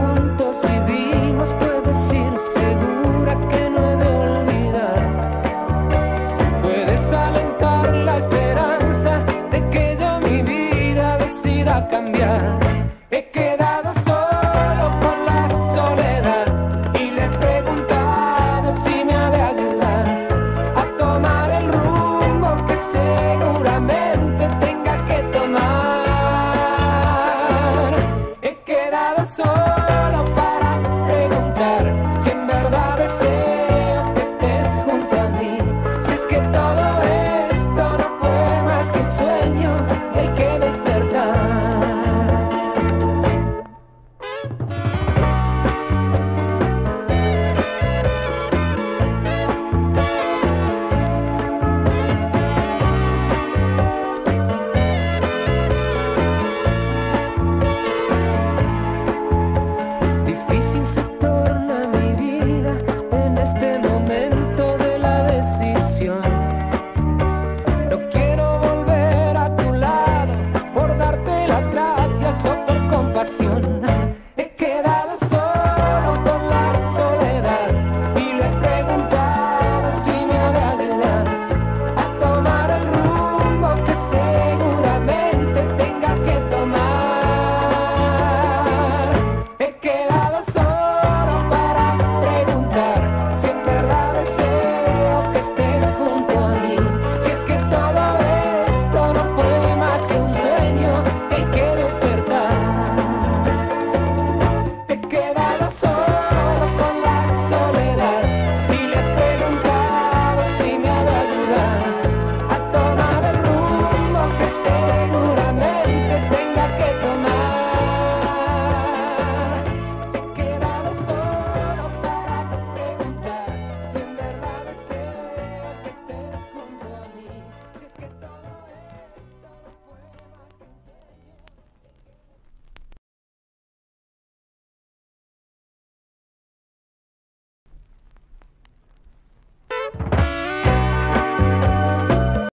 Oh.